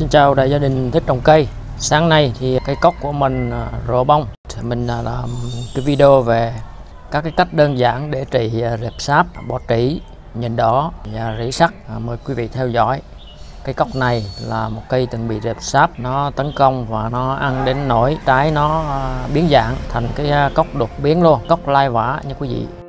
Xin chào đại gia đình thích trồng cây. Sáng nay thì cây cốc của mình à, rộ bông. Thì Mình à, làm cái video về các cái cách đơn giản để trị à, rệp sáp, bọ trĩ, nhện đỏ và rỉ sắt. Mời quý vị theo dõi. Cây cốc này là một cây từng bị rệp sáp nó tấn công và nó ăn đến nỗi trái nó biến dạng thành cái cốc đột biến luôn, cốc lai vả nha quý vị.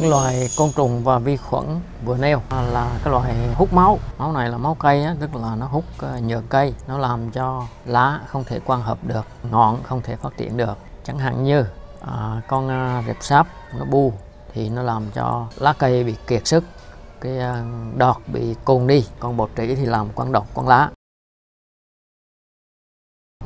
Những loài côn trùng và vi khuẩn vừa nêu à, là cái loài hút máu. Máu này là máu cây á, tức là nó hút ờ, nhựa cây. Nó làm cho lá không thể quang hợp được ngọn không thể phát triển được. Chẳng hạn như à, con à, rệp sáp nó bu thì nó làm cho lá cây bị kiệt sức cái ờ, đọt bị cồn đi. Con bột trĩ thì làm quang độc con lá.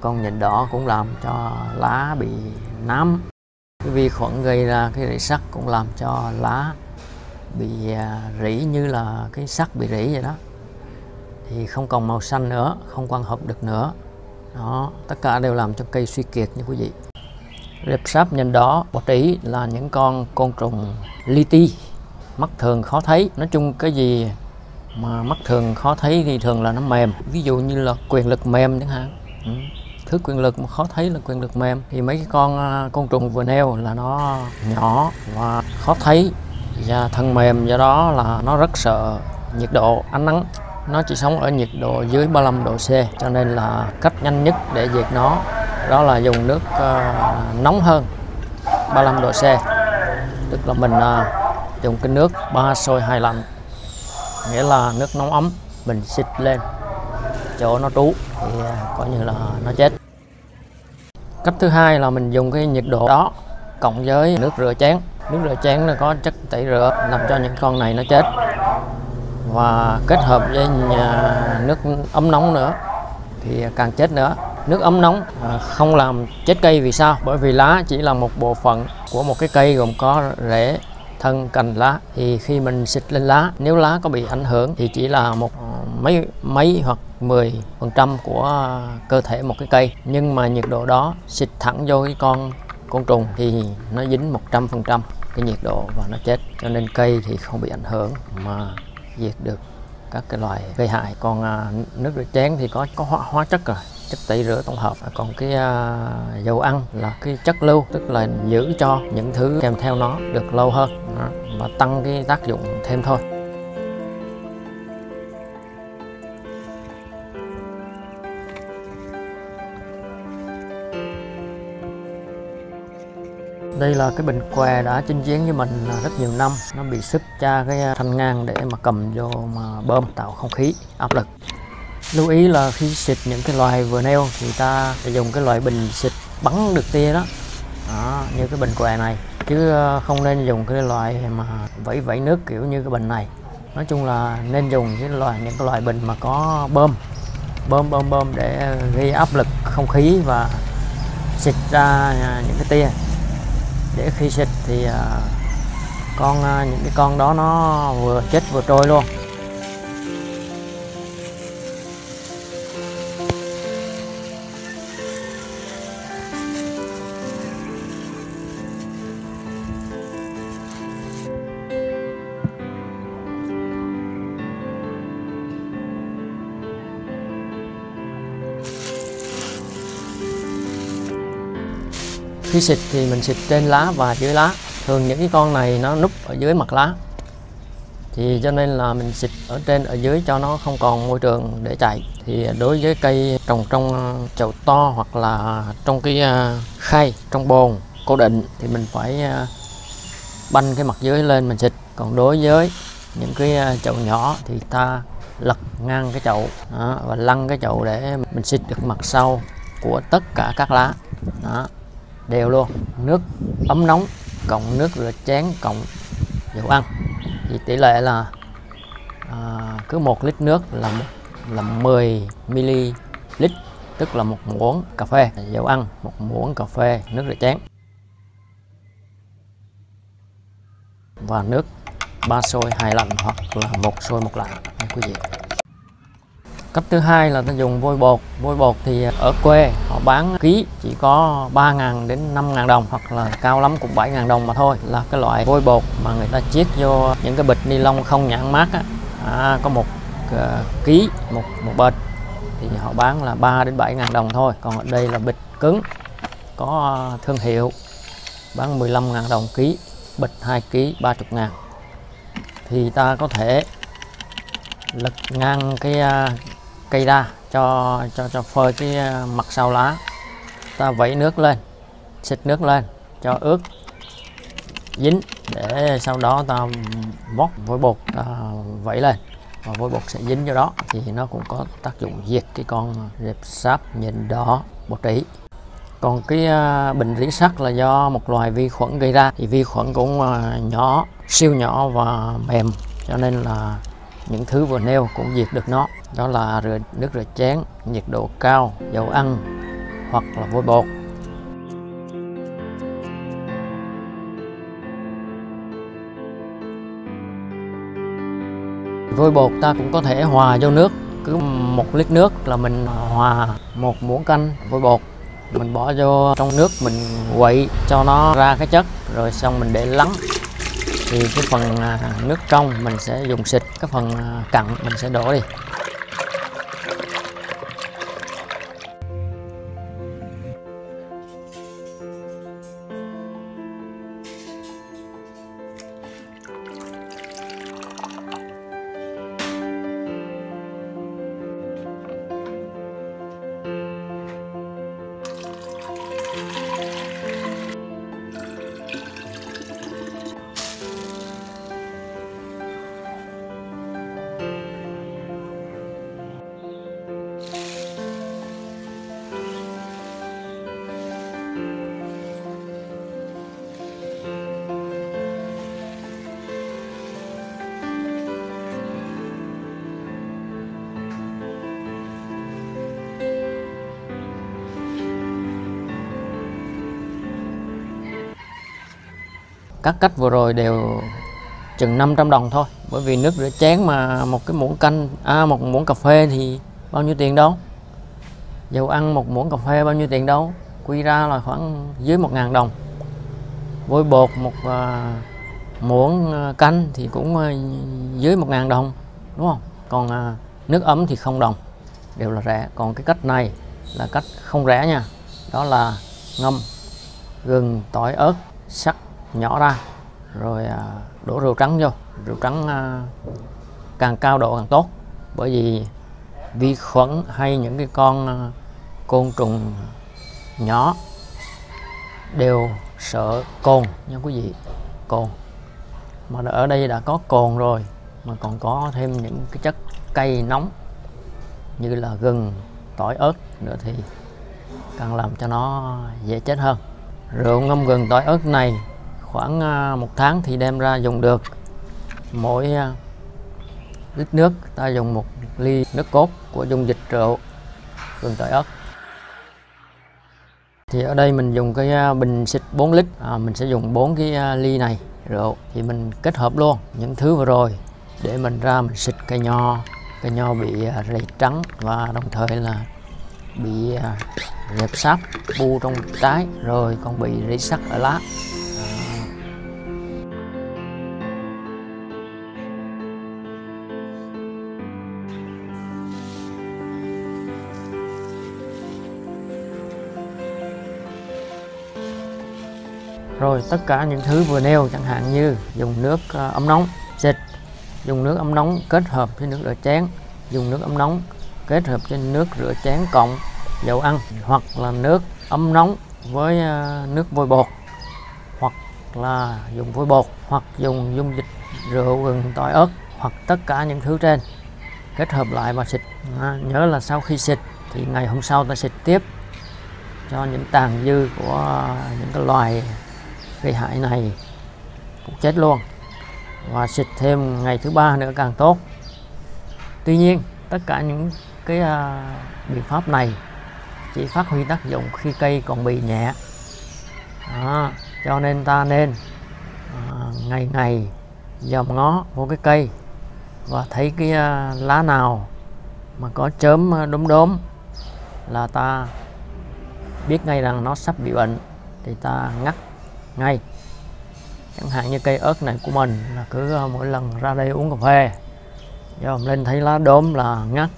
Con nhện đỏ cũng làm cho lá bị nám cái vi khuẩn gây ra cái rỉ sắt cũng làm cho lá bị à, rỉ như là cái sắt bị rỉ vậy đó. Thì không còn màu xanh nữa, không quang hợp được nữa. Đó, tất cả đều làm cho cây suy kiệt như quý vị. Rệp sáp nhân đó bọ trĩ là những con côn trùng li ti, mắt thường khó thấy. Nói chung cái gì mà mắt thường khó thấy thì thường là nó mềm. Ví dụ như là quyền lực mềm chẳng hạn. Ừ thứ quyền lực mà khó thấy là quyền lực mềm. Thì mấy cái con à, côn trùng vừa nêu là nó nhỏ và khó thấy. Và thân mềm do đó là nó rất sợ nhiệt độ ánh nắng. Nó chỉ sống ở nhiệt độ dưới 35 độ C cho nên là cách nhanh nhất để diệt nó đó là dùng nước uh, nóng hơn 35 độ C. Tức là mình uh, dùng cái nước ba sôi hai lạnh nghĩa là nước nóng ấm mình xịt lên chỗ nó trú thì uh, coi như là nó chết cách thứ hai là mình dùng cái nhiệt độ đó cộng với nước rửa chén. Nước rửa chén nó có chất tẩy rửa làm cho những con này nó chết. Và kết hợp với nước ấm nóng nữa thì càng chết nữa. Nước ấm nóng à, không làm chết cây vì sao? Bởi vì lá chỉ là một bộ phận của một cái cây gồm có rễ, thân, cành, lá. Thì khi mình xịt lên lá, nếu lá có bị ảnh hưởng thì chỉ là một mấy mấy hoặc 10 phần trăm của à, cơ thể một cái cây. Nhưng mà nhiệt độ đó xịt thẳng vô cái con côn trùng thì nó dính 100 phần trăm cái nhiệt độ và nó chết. Cho nên cây thì không bị ảnh hưởng mà diệt được các cái loài gây hại. Còn à, nước rửa chén thì có có hóa, hóa chất rồi. Chất tẩy rửa tổng hợp. Còn cái à, dầu ăn là cái chất lưu tức là giữ cho những thứ kèm theo nó được lâu hơn. Đó, và tăng cái tác dụng thêm thôi. Đây là cái bình què đã chinh chiến với mình à, rất nhiều năm. Nó bị sức cha cái à, thanh ngang để mà cầm vô mà bơm tạo không khí áp lực. Lưu ý là khi xịt những cái loài vừa nêu thì ta phải dùng cái loại bình xịt bắn được tia đó, đó như cái bình què này. Chứ à, không nên dùng cái loại mà vẫy vẫy nước kiểu như cái bình này. Nói chung là nên dùng cái loại những cái loại bình mà có bơm. Bơm bơm bơm để gây áp lực không khí và xịt ra những cái tia để khi xịt thì à, con à, những cái con đó nó vừa chết vừa trôi luôn. Khi xịt thì mình xịt trên lá và dưới lá. Thường những cái con này nó núp ở dưới mặt lá. Thì cho nên là mình xịt ở trên ở dưới cho nó không còn môi trường để chạy. Thì đối với cây trồng trong ờ, chậu to hoặc là trong cái ờ, khay trong bồn cố định thì mình phải ờ, banh cái mặt dưới lên mình xịt. Còn đối với những cái chậu nhỏ thì ta lật ngang cái chậu đó, và lăn cái chậu để mình xịt được mặt sau của tất cả các lá. Đó đều luôn. Nước ấm nóng cộng nước rửa chén cộng dầu ăn. Thì tỷ lệ là à, cứ một lít nước là là 10 ml tức là một muỗng cà phê. Dầu ăn một muỗng cà phê nước rửa chén. Và nước ba sôi hai lạnh hoặc là một sôi một lạnh quý vị. Cách thứ hai là ta dùng vôi bột. Vôi bột thì ở quê bán ký chỉ có 3.000 đến 5.000 đồng hoặc là cao lắm cũng 7.000 đồng mà thôi là cái loại vôi bột mà người ta chiết vô những cái bịch ni lông không nhãn mát á. À, có một uh, ký một một bịch thì họ bán là 3 đến 7 ngàn đồng thôi. Còn ở đây là bịch cứng có thương hiệu bán 15 ngàn đồng ký bịch 2 ký 30 ngàn. Thì ta có thể lật ngang cái uh, cây ra cho cho cho phơi cái à, mặt sau lá. Ta vẩy nước lên, xịt nước lên cho ướt, dính để sau đó ta móc vôi bột à, ta vẩy lên. Và vôi bột sẽ dính vô đó thì nó cũng có tác dụng diệt cái con rệp sáp nhìn đỏ bột trĩ còn cái à, bệnh rỉ sắt là do một loài vi khuẩn gây ra. Thì vi khuẩn cũng nhỏ, siêu nhỏ và mềm, cho nên là những thứ vừa nêu cũng diệt được nó đó là rửa, nước rửa chén nhiệt độ cao dầu ăn hoặc là vôi bột. Vôi bột ta cũng có thể hòa vô nước. Cứ một lít nước là mình hòa một muỗng canh vôi bột. Mình bỏ vô trong nước mình quậy cho nó ra cái chất rồi xong mình để lắng. Thì cái phần à, nước trong mình sẽ dùng xịt cái phần à, cặn mình sẽ đổ đi. Các cách vừa rồi đều chừng 500 đồng thôi. Bởi vì nước rửa chén mà một cái muỗng canh à, một muỗng cà phê thì bao nhiêu tiền đâu? Dầu ăn một muỗng cà phê bao nhiêu tiền đâu? Quy ra là khoảng dưới 1.000 đồng. Vôi bột một à, muỗng à, canh thì cũng à, dưới 1.000 đồng đúng không? Còn à, nước ấm thì không đồng. Đều là rẻ. Còn cái cách này là cách không rẻ nha. Đó là ngâm gừng tỏi ớt sắc nhỏ ra, rồi à, đổ rượu trắng vô. Rượu trắng à, càng cao độ càng tốt, bởi vì vi khuẩn hay những cái con à, côn trùng nhỏ đều sợ cồn nha quý vị, cồn. Mà ở đây đã có cồn rồi, mà còn có thêm những cái chất cây nóng như là gừng, tỏi ớt nữa thì càng làm cho nó dễ chết hơn. Rượu ngâm gừng tỏi ớt này khoảng à, một tháng thì đem ra dùng được. Mỗi à, lít nước ta dùng một ly nước cốt của dung dịch rượu gừng tỏi ớt. Thì ở đây mình dùng cái à, bình xịt 4 lít. À, mình sẽ dùng 4 cái ly này rượu thì mình kết hợp luôn những thứ vừa rồi để mình ra mình xịt cây nho. Cây nho bị rầy trắng và đồng thời là bị rệp sáp bu trong trái rồi còn bị rỉ sắt ở lá. Rồi tất cả những thứ vừa nêu chẳng hạn như dùng nước ờ, ấm nóng xịt. Dùng nước ấm nóng kết hợp với nước rửa chén. Dùng nước ấm nóng kết hợp với nước rửa chén cộng dầu ăn hoặc là nước ấm nóng với ờ, nước vôi bột. Hoặc là dùng vôi bột hoặc dùng dung dịch rượu gừng tỏi ớt hoặc tất cả những thứ trên kết hợp lại và xịt. À, nhớ là sau khi xịt thì ngày hôm sau ta xịt tiếp cho những tàn dư của ờ, những cái loài gây hại này cũng chết luôn. Và xịt thêm ngày thứ ba nữa càng tốt. Tuy nhiên tất cả những cái uh, biện pháp này chỉ phát huy tác dụng khi cây còn bị nhẹ. À, cho nên ta nên uh, ngày ngày dòm ngó vô cái cây và thấy cái uh, lá nào mà có chớm đốm đốm là ta biết ngay rằng nó sắp bị bệnh thì ta ngắt ngay. Chẳng hạn như cây ớt này của mình là cứ ờ, mỗi lần ra đây uống cà phê dòm lên thấy lá đốm là ngắt.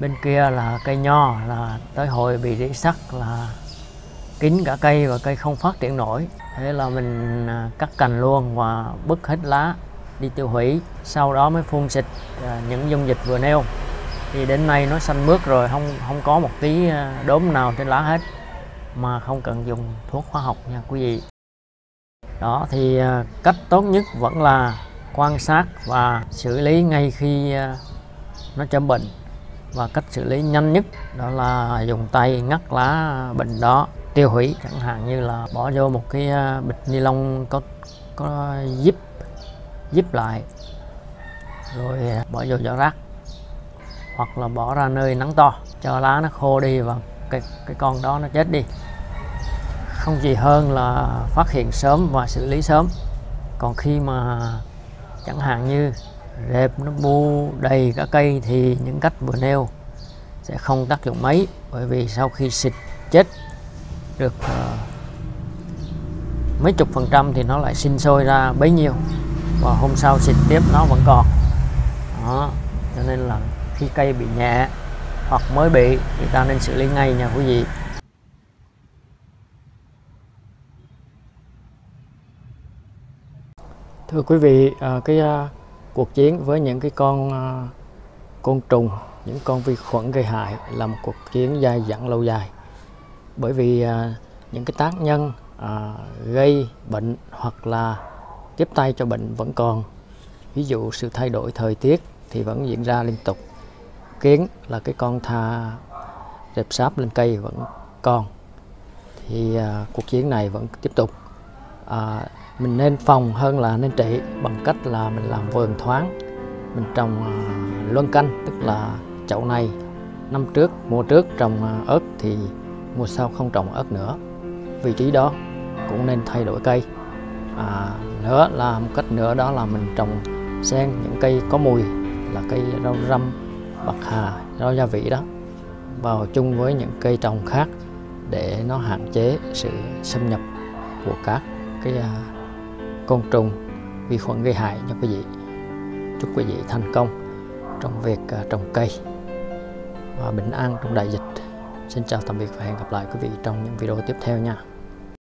Bên kia là cây nho, là tới hồi bị rỉ sắt, là kín cả cây và cây không phát triển nổi. Thế là mình ờ, cắt cành luôn và bứt hết lá đi tiêu hủy. Sau đó mới phun xịt ờ, những dung dịch vừa nêu. Thì đến nay nó xanh mướt rồi, không không có một tí đốm nào trên lá hết mà không cần dùng thuốc hóa học nha quý vị. Đó, thì à, cách tốt nhất vẫn là quan sát và xử lý ngay khi à, nó chấm bệnh. Và cách xử lý nhanh nhất đó là dùng tay ngắt lá bệnh đó, tiêu hủy. Chẳng hạn như là bỏ vô một cái à, bịch ni lông có có zip zip lại, rồi bỏ vô giỏ rác. Hoặc là bỏ ra nơi nắng to, cho lá nó khô đi và cái cái con đó nó chết đi không gì hơn là phát hiện sớm và xử lý sớm. Còn khi mà chẳng hạn như rệp nó bu đầy cả cây thì những cách vừa nêu sẽ không tác dụng mấy bởi vì sau khi xịt chết được uh, mấy chục phần trăm thì nó lại sinh sôi ra bấy nhiêu và hôm sau xịt tiếp nó vẫn còn. Đó cho nên là khi cây bị nhẹ hoặc mới bị thì ta nên xử lý ngay nha quý vị. Thưa quý vị à, cái à, cuộc chiến với những cái con à, côn trùng, những con vi khuẩn gây hại là một cuộc chiến dài dẳng lâu dài. Bởi vì những cái tác nhân gây bệnh hoặc là tiếp tay cho bệnh vẫn còn. Ví dụ sự thay đổi thời tiết thì vẫn diễn ra liên tục. Kiến là cái con tha rệp sáp lên cây vẫn còn. Thì cuộc chiến này vẫn tiếp tục à, mình nên phòng hơn là nên trị bằng cách là mình làm vườn thoáng mình trồng à, luân canh. Tức là chậu này năm trước mùa trước trồng à, ớt thì mùa sau không trồng ớt nữa. Vị trí đó cũng nên thay đổi cây. À, nữa là một cách nữa đó là mình trồng xen những cây có mùi là cây rau răm bạc hà rau gia vị đó vào chung với những cây trồng khác để nó hạn chế sự xâm nhập của các cái uh, côn trùng vi khuẩn gây hại nha quý vị. Chúc quý vị thành công trong việc uh, trồng cây và bình an trong đại dịch. Xin chào tạm biệt và hẹn gặp lại quý vị trong những video tiếp theo nha.